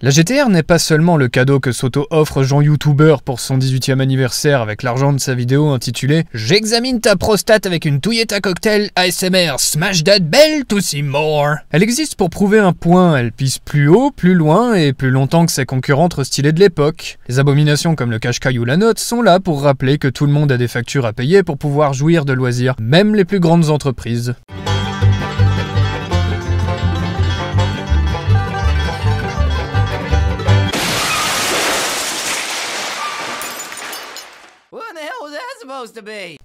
La GTR n'est pas seulement le cadeau que s'auto-offre Jean YouTuber pour son 18e anniversaire avec l'argent de sa vidéo intitulée J'examine ta prostate avec une touillette cocktail ASMR, smash that bell to see more. Elle existe pour prouver un point, elle pisse plus haut, plus loin et plus longtemps que ses concurrentes stylées de l'époque. Les abominations comme le cache ou la note sont là pour rappeler que tout le monde a des factures à payer pour pouvoir jouir de loisirs, même les plus grandes entreprises.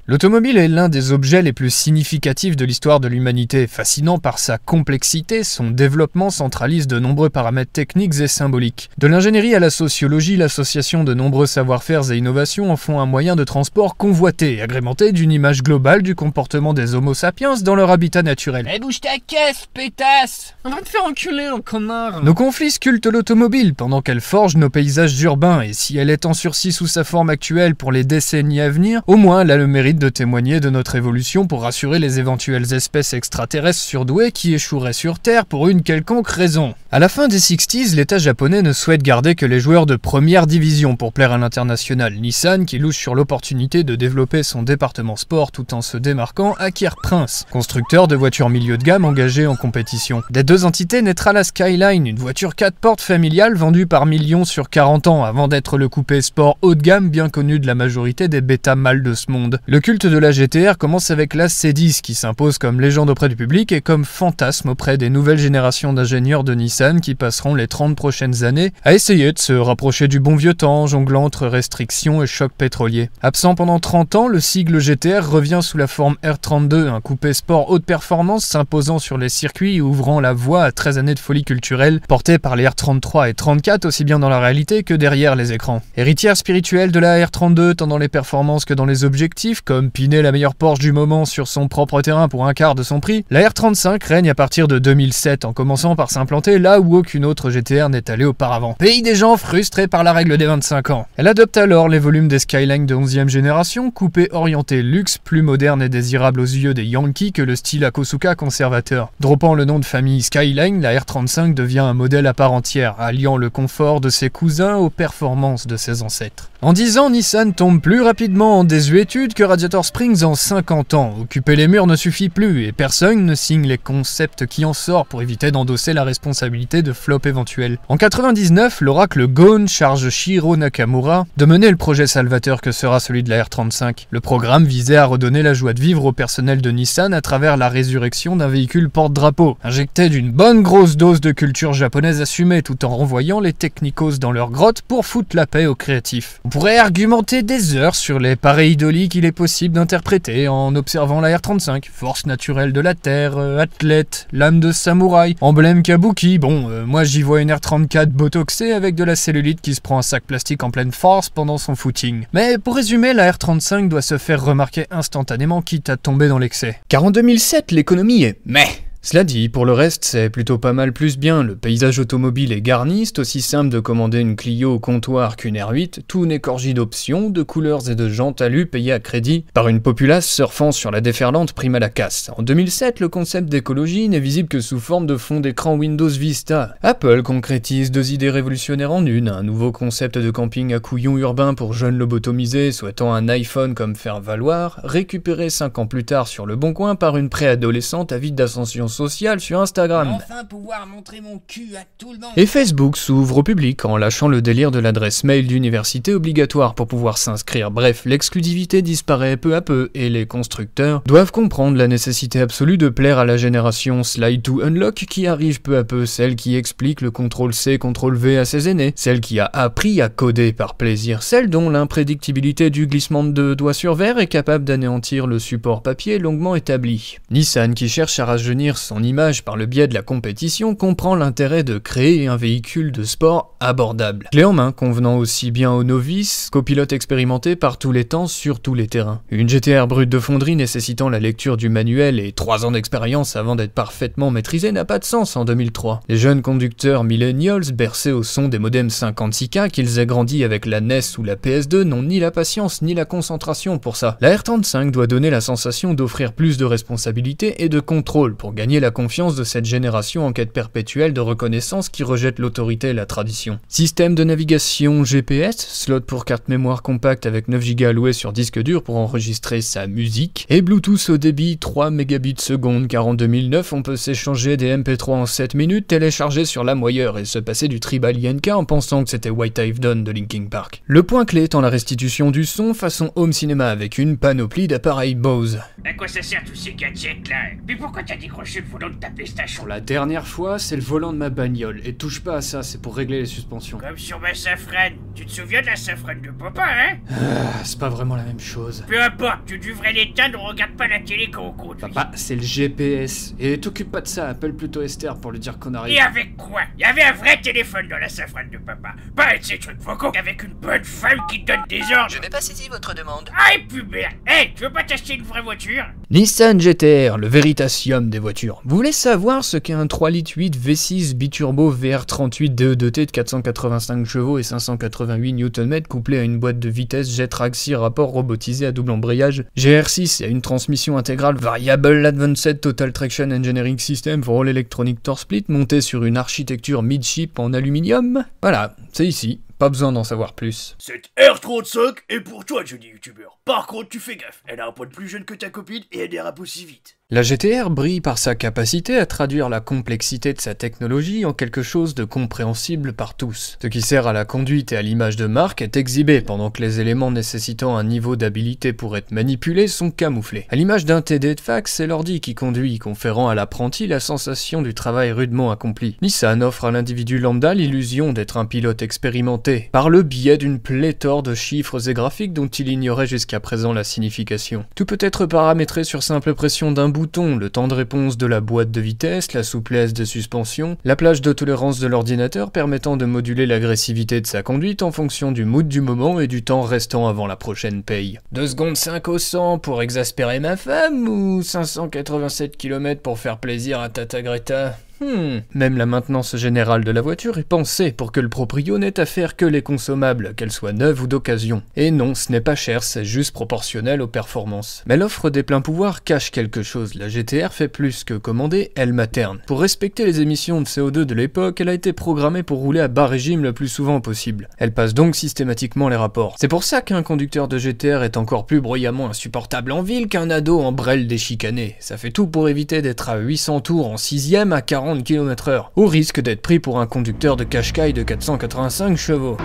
L'automobile est l'un des objets les plus significatifs de l'histoire de l'humanité, fascinant par sa complexité, son développement centralise de nombreux paramètres techniques et symboliques. De l'ingénierie à la sociologie, l'association de nombreux savoir-faire et innovations en font un moyen de transport convoité, agrémenté d'une image globale du comportement des homo sapiens dans leur habitat naturel. Eh bouge ta caisse, pétasse On va te faire enculer, le connard Nos conflits sculptent l'automobile pendant qu'elle forge nos paysages urbains, et si elle est en sursis sous sa forme actuelle pour les décennies à venir, au moins elle a le mérite de témoigner de notre évolution pour rassurer les éventuelles espèces extraterrestres surdouées qui échoueraient sur Terre pour une quelconque raison. À la fin des 60s, l'État japonais ne souhaite garder que les joueurs de première division pour plaire à l'international. Nissan, qui louche sur l'opportunité de développer son département sport tout en se démarquant, acquiert Prince, constructeur de voitures milieu de gamme engagées en compétition. Des deux entités naîtra la Skyline, une voiture 4 portes familiale vendue par millions sur 40 ans avant d'être le coupé sport haut de gamme bien connu de la majorité des bêta mâles de ce monde. Le culte de la GTR commence avec la C10 qui s'impose comme légende auprès du public et comme fantasme auprès des nouvelles générations d'ingénieurs de Nissan qui passeront les 30 prochaines années à essayer de se rapprocher du bon vieux temps, jonglant entre restrictions et chocs pétroliers. Absent pendant 30 ans, le sigle GTR revient sous la forme R32, un coupé sport haute performance s'imposant sur les circuits et ouvrant la voie à 13 années de folie culturelle, portée par les R33 et 34 aussi bien dans la réalité que derrière les écrans. Héritière spirituelle de la R32 tant dans les performances que dans les objectifs, comme piner la meilleure Porsche du moment sur son propre terrain pour un quart de son prix, la R35 règne à partir de 2007 en commençant par s'implanter là où aucune autre GTR n'est allée auparavant. Pays des gens frustrés par la règle des 25 ans. Elle adopte alors les volumes des Skyline de 11e génération, coupés orientés luxe, plus moderne et désirable aux yeux des Yankees que le style Akosuka conservateur. Droppant le nom de famille Skyline, la R35 devient un modèle à part entière, alliant le confort de ses cousins aux performances de ses ancêtres. En 10 ans, Nissan tombe plus rapidement en désuétude que Radiator Springs en 50 ans. Occuper les murs ne suffit plus et personne ne signe les concepts qui en sortent pour éviter d'endosser la responsabilité de flop éventuels. En 99, l'oracle Gon charge Shiro Nakamura de mener le projet salvateur que sera celui de la R35. Le programme visait à redonner la joie de vivre au personnel de Nissan à travers la résurrection d'un véhicule porte-drapeau, injecté d'une bonne grosse dose de culture japonaise assumée tout en renvoyant les technicos dans leur grotte pour foutre la paix aux créatifs pourrait argumenter des heures sur les pareidolis qu'il est possible d'interpréter en observant la R35. Force naturelle de la Terre, euh, athlète, lame de samouraï, emblème kabuki. Bon, euh, moi j'y vois une R34 botoxée avec de la cellulite qui se prend un sac plastique en pleine force pendant son footing. Mais pour résumer, la R35 doit se faire remarquer instantanément quitte à tomber dans l'excès. Car en 2007, l'économie est mais cela dit, pour le reste, c'est plutôt pas mal plus bien. Le paysage automobile est garni, c'est aussi simple de commander une Clio au comptoir qu'une R8, tout n'est d'options, de couleurs et de jantes alu payées à crédit par une populace surfant sur la déferlante prime à la casse. En 2007, le concept d'écologie n'est visible que sous forme de fond d'écran Windows Vista. Apple concrétise deux idées révolutionnaires en une, un nouveau concept de camping à couillon urbain pour jeunes lobotomisés souhaitant un iPhone comme faire valoir, récupéré 5 ans plus tard sur le bon coin par une préadolescente avide d'ascension social sur Instagram. Enfin pouvoir montrer mon cul à tout le monde. Et Facebook s'ouvre au public en lâchant le délire de l'adresse mail d'université obligatoire pour pouvoir s'inscrire. Bref, l'exclusivité disparaît peu à peu et les constructeurs doivent comprendre la nécessité absolue de plaire à la génération Slide to Unlock qui arrive peu à peu, celle qui explique le contrôle C, contrôle V à ses aînés, celle qui a appris à coder par plaisir, celle dont l'imprédictibilité du glissement de doigts sur verre est capable d'anéantir le support papier longuement établi. Nissan qui cherche à rajeunir son image par le biais de la compétition comprend l'intérêt de créer un véhicule de sport abordable. Clé en main, convenant aussi bien aux novices qu'aux pilotes expérimentés par tous les temps sur tous les terrains. Une GTR brute de fonderie nécessitant la lecture du manuel et 3 ans d'expérience avant d'être parfaitement maîtrisée n'a pas de sens en 2003. Les jeunes conducteurs millennials bercés au son des modems 56K qu'ils aient grandi avec la NES ou la PS2 n'ont ni la patience ni la concentration pour ça. La R35 doit donner la sensation d'offrir plus de responsabilité et de contrôle pour gagner la confiance de cette génération en quête perpétuelle de reconnaissance qui rejette l'autorité et la tradition. Système de navigation GPS, slot pour carte mémoire compacte avec 9 Go alloués sur disque dur pour enregistrer sa musique, et Bluetooth au débit 3 mégabits seconde car en 2009 on peut s'échanger des MP3 en 7 minutes téléchargés sur la moyeur et se passer du tribal Yenka en pensant que c'était White I've Done de Linkin Park. Le point clé étant la restitution du son façon home cinéma avec une panoplie d'appareils Bose. À quoi ça sert tous ces gadgets là Mais pourquoi t'as décroché le volant de ta PlayStation Pour la dernière fois, c'est le volant de ma bagnole et touche pas à ça, c'est pour régler les suspensions. Comme sur ma safrane. Tu te souviens de la safrane de papa, hein? Ah, c'est pas vraiment la même chose. Peu importe, tu devrais l'éteindre, on regarde pas la télé quand on conduit. Papa, c'est le GPS. Et t'occupe pas de ça, appelle plutôt Esther pour lui dire qu'on arrive. Et avec quoi? Il y avait un vrai téléphone dans la safrane de papa. Pas avec ces trucs vocaux, avec une bonne femme qui te donne des ordres. Je n'ai pas saisi votre demande. Ah, pubère Hé, tu veux pas t'acheter une vraie voiture? Nissan GTR, le véritasium des voitures. Vous voulez savoir ce qu'est un 3 litres 8 V6 biturbo VR38 DE2T de 485 chevaux et 588 Nm couplé à une boîte de vitesse Jetrack 6 rapport robotisé à double embrayage GR6 et à une transmission intégrale Variable Advanced Total Traction Engineering System for All Electronic Torque Split montée sur une architecture midship en aluminium Voilà, c'est ici. Pas besoin d'en savoir plus. Cette R35 est pour toi, Johnny YouTuber. Par contre, tu fais gaffe, elle a un poil plus jeune que ta copine et elle dérape aussi vite. La GTR brille par sa capacité à traduire la complexité de sa technologie en quelque chose de compréhensible par tous. Ce qui sert à la conduite et à l'image de marque est exhibé pendant que les éléments nécessitant un niveau d'habilité pour être manipulés sont camouflés. À l'image d'un TD de fax, c'est l'ordi qui conduit, conférant à l'apprenti la sensation du travail rudement accompli. Nissan offre à l'individu lambda l'illusion d'être un pilote expérimenté, par le biais d'une pléthore de chiffres et graphiques dont il ignorait jusqu'à présent la signification. Tout peut être paramétré sur simple pression d'un le temps de réponse de la boîte de vitesse, la souplesse de suspension, la plage de tolérance de l'ordinateur permettant de moduler l'agressivité de sa conduite en fonction du mood du moment et du temps restant avant la prochaine paye. 2 secondes 5 au 100 pour exaspérer ma femme ou 587 km pour faire plaisir à Tata Greta? Hmm. Même la maintenance générale de la voiture est pensée pour que le proprio n'ait à faire que les consommables, qu'elles soient neuves ou d'occasion. Et non, ce n'est pas cher, c'est juste proportionnel aux performances. Mais l'offre des pleins pouvoirs cache quelque chose. La GTR fait plus que commander, elle materne. Pour respecter les émissions de CO2 de l'époque, elle a été programmée pour rouler à bas régime le plus souvent possible. Elle passe donc systématiquement les rapports. C'est pour ça qu'un conducteur de GTR est encore plus bruyamment insupportable en ville qu'un ado en brel déchicané. Ça fait tout pour éviter d'être à 800 tours en 6 à 40 km/h, au risque d'être pris pour un conducteur de Qashqai de 485 chevaux.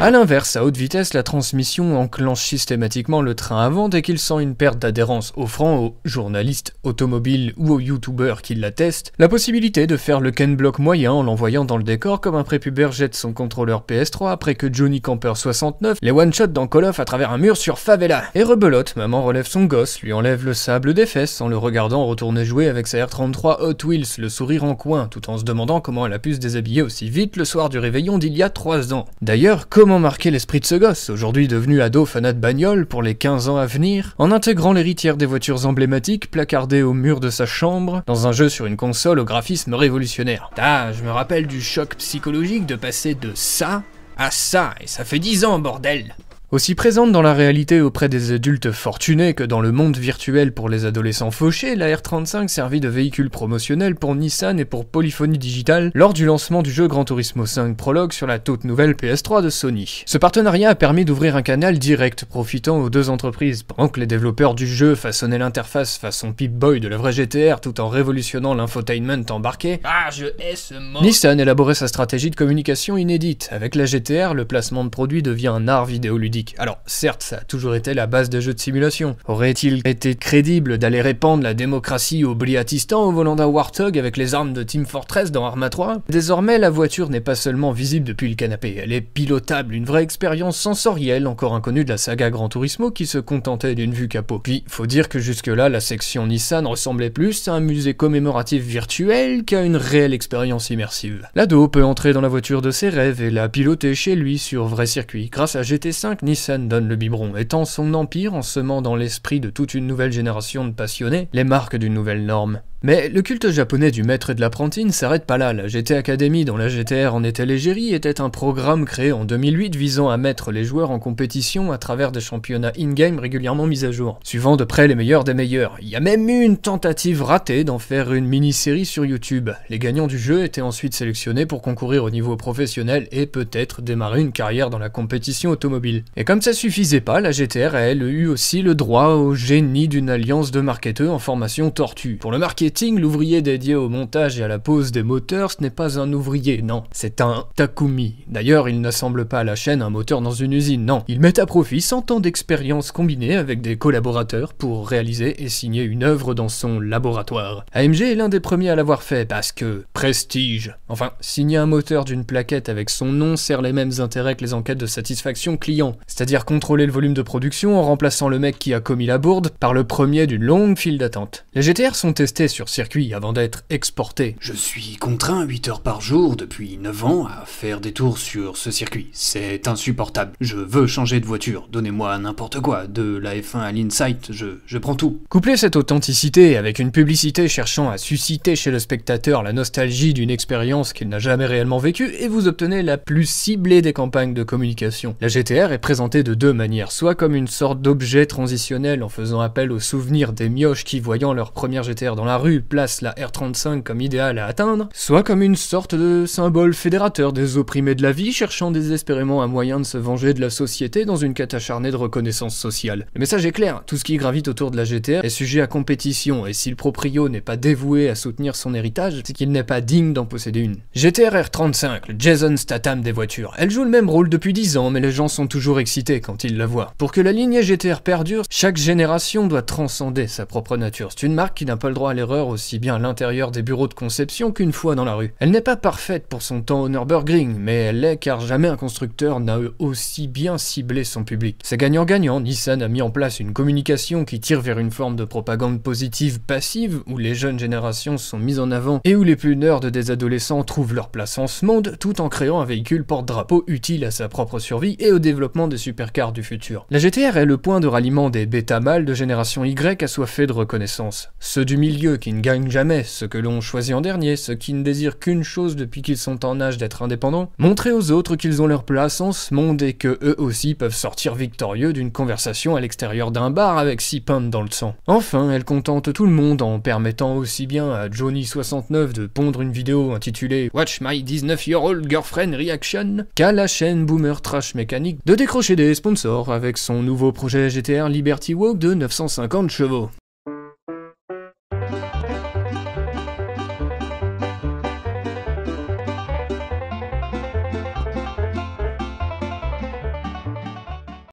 A l'inverse, à haute vitesse, la transmission enclenche systématiquement le train avant dès qu'il sent une perte d'adhérence, offrant aux journalistes automobiles ou aux youtubeurs qui l'attestent la possibilité de faire le Ken Block moyen en l'envoyant dans le décor comme un prépubère jette son contrôleur PS3 après que Johnny Camper 69 les one-shot dans Call of à travers un mur sur Favela. Et rebelote, maman relève son gosse, lui enlève le sable des fesses en le regardant retourner jouer avec sa R33 Hot Wheels, le sourire en coin, tout en se demandant comment elle a pu se déshabiller aussi vite le soir du réveillon d'il y a 3 ans. D'ailleurs, comment Comment marquer l'esprit de ce gosse, aujourd'hui devenu ado fanat de bagnole pour les 15 ans à venir, en intégrant l'héritière des voitures emblématiques placardée au mur de sa chambre, dans un jeu sur une console au graphisme révolutionnaire. Ah, je me rappelle du choc psychologique de passer de ça à ça, et ça fait 10 ans, bordel aussi présente dans la réalité auprès des adultes fortunés que dans le monde virtuel pour les adolescents fauchés, la R35 servit de véhicule promotionnel pour Nissan et pour Polyphonie Digital lors du lancement du jeu Gran Turismo 5 Prologue sur la toute nouvelle PS3 de Sony. Ce partenariat a permis d'ouvrir un canal direct profitant aux deux entreprises, pendant que les développeurs du jeu façonnaient l'interface façon Pip-Boy de la vraie GTR tout en révolutionnant l'infotainment embarqué. Ah, je hais ce mot. Nissan élaborait sa stratégie de communication inédite. Avec la GTR, le placement de produits devient un art vidéoludique alors, certes, ça a toujours été la base de jeux de simulation. Aurait-il été crédible d'aller répandre la démocratie au Briatistan au volant d'un Warthog avec les armes de Team Fortress dans Arma 3 Désormais, la voiture n'est pas seulement visible depuis le canapé, elle est pilotable, une vraie expérience sensorielle encore inconnue de la saga Gran Turismo qui se contentait d'une vue capot. Puis, faut dire que jusque-là, la section Nissan ressemblait plus à un musée commémoratif virtuel qu'à une réelle expérience immersive. L'ado peut entrer dans la voiture de ses rêves et la piloter chez lui sur vrai circuit. Grâce à GT5, Nissan donne le biberon, étend son empire en semant dans l'esprit de toute une nouvelle génération de passionnés les marques d'une nouvelle norme. Mais le culte japonais du maître et de l'apprenti ne s'arrête pas là. La GT Academy, dont la GTR en était l'égérie, était un programme créé en 2008 visant à mettre les joueurs en compétition à travers des championnats in-game régulièrement mis à jour, suivant de près les meilleurs des meilleurs. Il y a même eu une tentative ratée d'en faire une mini-série sur YouTube. Les gagnants du jeu étaient ensuite sélectionnés pour concourir au niveau professionnel et peut-être démarrer une carrière dans la compétition automobile. Et comme ça suffisait pas, la GTR a elle eu aussi le droit au génie d'une alliance de marketeurs en formation tortue. Pour le l'ouvrier dédié au montage et à la pose des moteurs, ce n'est pas un ouvrier, non, c'est un Takumi. D'ailleurs, il n'assemble pas à la chaîne un moteur dans une usine, non. Il met à profit 100 ans d'expérience combinée avec des collaborateurs pour réaliser et signer une œuvre dans son laboratoire. AMG est l'un des premiers à l'avoir fait parce que prestige. Enfin, signer un moteur d'une plaquette avec son nom sert les mêmes intérêts que les enquêtes de satisfaction client, c'est-à-dire contrôler le volume de production en remplaçant le mec qui a commis la bourde par le premier d'une longue file d'attente. Les GTR sont testés sur circuit avant d'être exportés. Je suis contraint 8 heures par jour depuis 9 ans à faire des tours sur ce circuit. C'est insupportable. Je veux changer de voiture. Donnez-moi n'importe quoi. De la F1 à l'Insight, je, je prends tout. Coupler cette authenticité avec une publicité cherchant à susciter chez le spectateur la nostalgie d'une expérience qu'il n'a jamais réellement vécue, et vous obtenez la plus ciblée des campagnes de communication. La GTR est présentée de deux manières, soit comme une sorte d'objet transitionnel en faisant appel aux souvenirs des mioches qui, voyant leur première GTR dans la rue, placent la R35 comme idéal à atteindre, soit comme une sorte de symbole fédérateur des opprimés de la vie cherchant désespérément un moyen de se venger de la société dans une quête acharnée de reconnaissance sociale. Le message est clair, tout ce qui gravite autour de la GTR est sujet à compétition, et si le proprio n'est pas dévoué à soutenir son héritage, c'est qu'il n'est pas digne d'en posséder une. GTR R35, le Jason Statham des voitures. Elle joue le même rôle depuis 10 ans, mais les gens sont toujours excités quand ils la voient. Pour que la lignée GTR perdure, chaque génération doit transcender sa propre nature. C'est une marque qui n'a pas le droit à l'erreur aussi bien à l'intérieur des bureaux de conception qu'une fois dans la rue. Elle n'est pas parfaite pour son temps au Nürburgring, mais elle l'est car jamais un constructeur n'a aussi bien ciblé son public. C'est gagnant-gagnant, Nissan a mis en place une communication qui tire vers une forme de propagande positive passive, où les jeunes générations sont mises en avant et où les plus nerds des adolescents trouvent leur place en ce monde, tout en créant un véhicule porte-drapeau utile à sa propre survie et au développement des supercars du futur. La GTR est le point de ralliement des bêta mâles de génération Y assoiffés de reconnaissance. Ceux du milieu ne gagnent jamais, ceux que l'on choisit en dernier, ceux qui ne désirent qu'une chose depuis qu'ils sont en âge d'être indépendants, montrer aux autres qu'ils ont leur place en ce monde et que eux aussi peuvent sortir victorieux d'une conversation à l'extérieur d'un bar avec six pintes dans le sang. Enfin, elle contente tout le monde en permettant aussi bien à Johnny69 de pondre une vidéo intitulée Watch My 19-year-old girlfriend reaction qu'à la chaîne Boomer Trash Mécanique de décrocher des sponsors avec son nouveau projet GTR Liberty Walk de 950 chevaux.